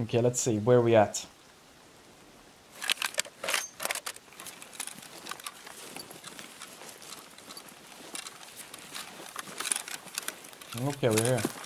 Okay, let's see. Where we at? Okay, we're here.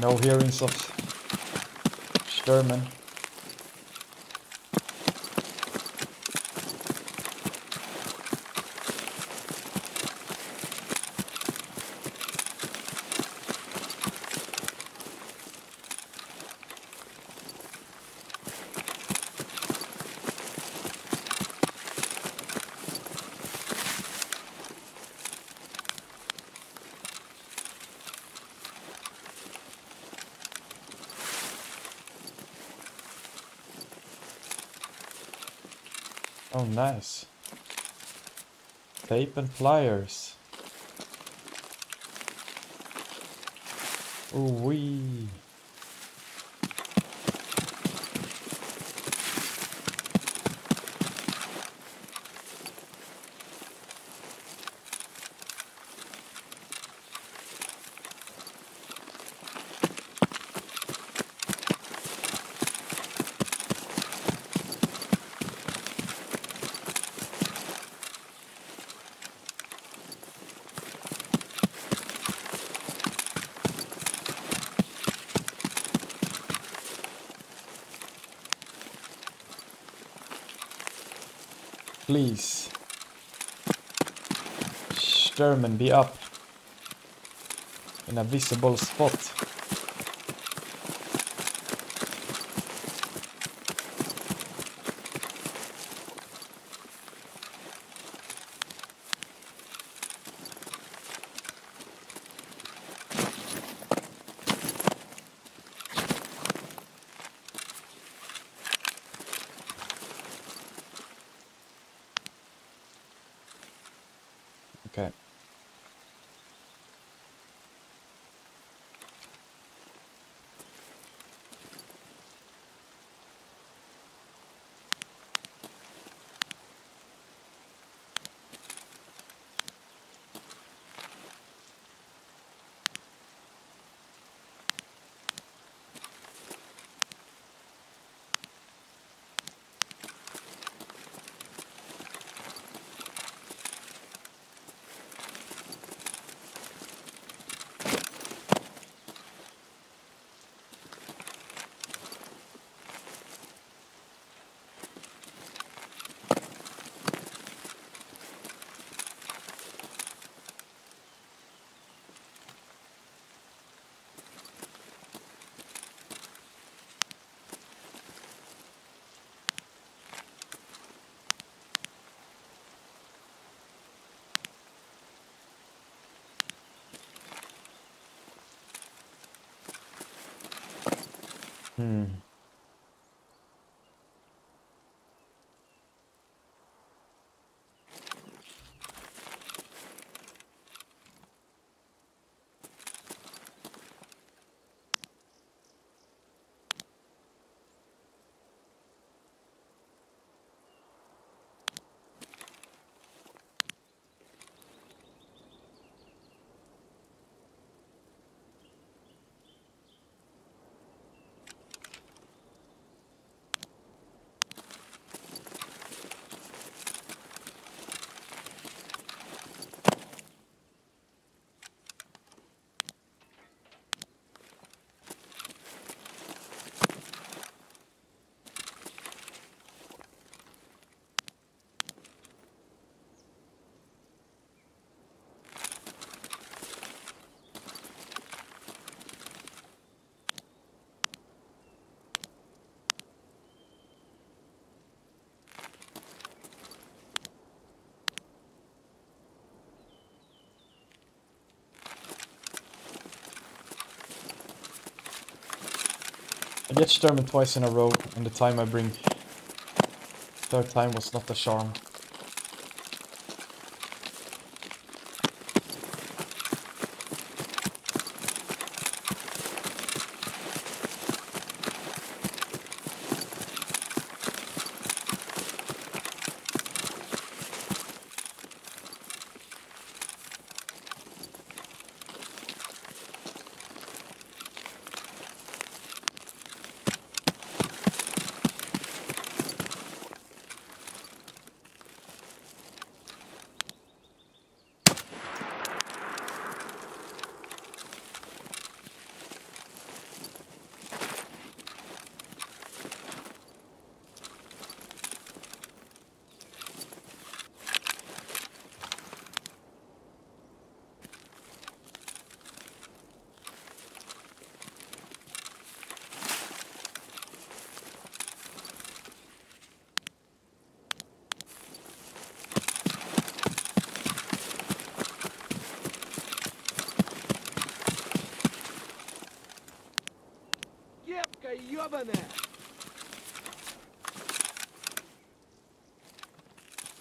No hearings of Sturman. Oh, nice. Tape and pliers. Ooh wee. Please. Sturman, be up. In a visible spot. Okay. Hmm. I get Sturman twice in a row, and the time I bring... Third time was not the charm.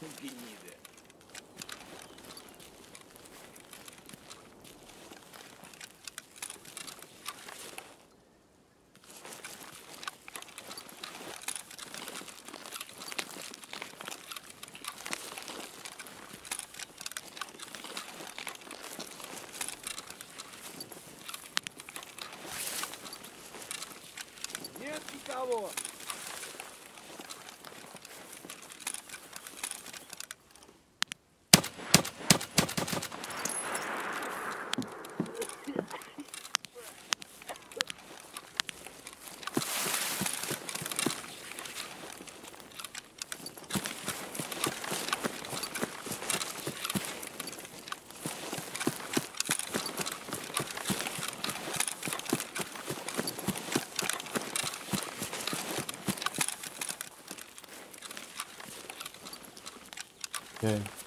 Гнида. Нет никого! Okay.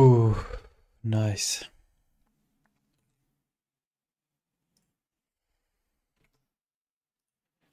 Ooh, nice.